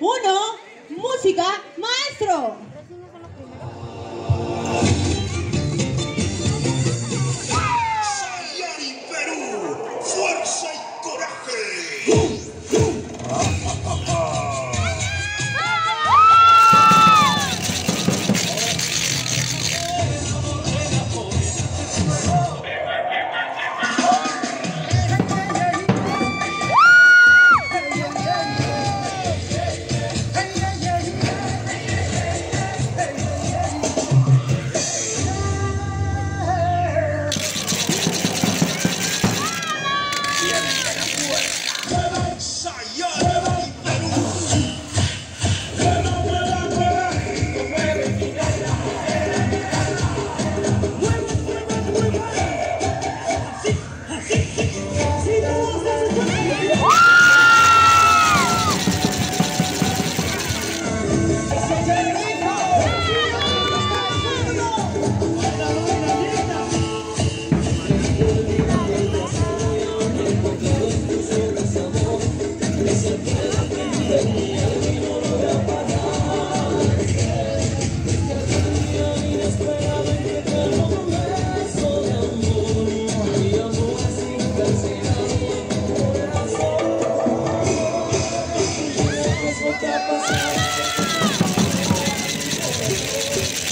uno, música, maestro.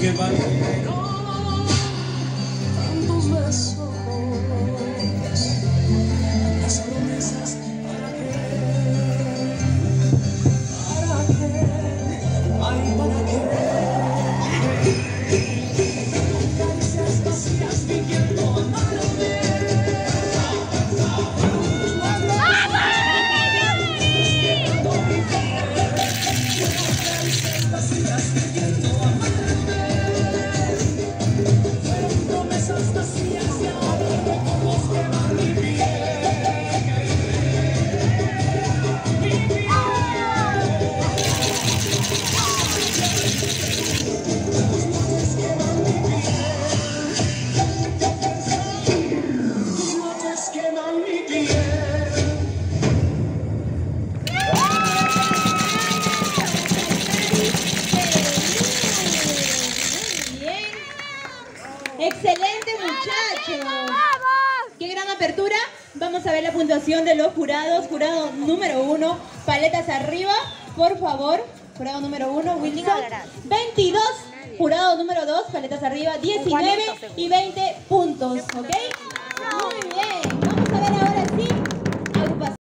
Goodbye. Excelente muchachos. ¡Qué gran apertura! Vamos a ver la puntuación de los jurados. Jurado número uno, paletas arriba, por favor. Jurado número uno, Willy 22. Jurado número dos, paletas arriba, 19 y 20 puntos, ¿ok?